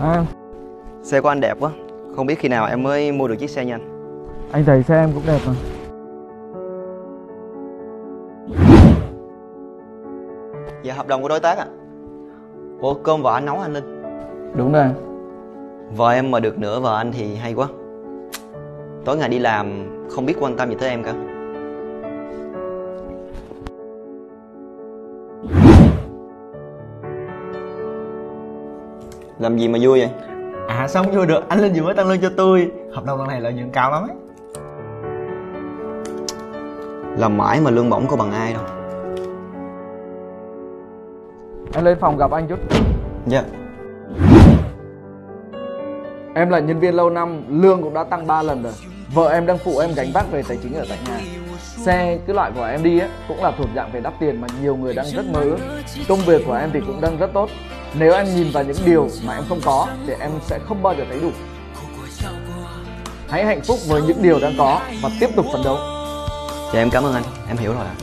À, Xe của anh đẹp quá. Không biết khi nào em mới mua được chiếc xe nha anh. Thấy xe em cũng đẹp mà. Dạ hợp đồng của đối tác ạ. Ủa cơm vợ anh nấu anh Linh. Đúng rồi. Vợ em mà được nửa vợ anh thì hay quá. Tối ngày đi làm không biết quan tâm gì tới em cả Làm gì mà vui vậy? À sao không vui được, anh Linh vừa mới tăng lương cho tôi Hợp đồng lần này lợi nhuận cao lắm ấy Làm mãi mà lương bổng có bằng ai đâu Em lên phòng gặp anh chút. Dạ Em là nhân viên lâu năm, lương cũng đã tăng 3 lần rồi. Vợ em đang phụ em gánh vác về tài chính ở tại nhà. Xe cái loại của em đi á cũng là thuộc dạng về đắt tiền mà nhiều người đang rất mơ ước. Công việc của em thì cũng đang rất tốt. Nếu em nhìn vào những điều mà em không có thì em sẽ không bao giờ thấy đủ. Hãy hạnh phúc với những điều đang có và tiếp tục phấn đấu. Dạ em cảm ơn anh, em hiểu rồi ạ